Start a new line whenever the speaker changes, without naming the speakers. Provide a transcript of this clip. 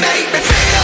make me feel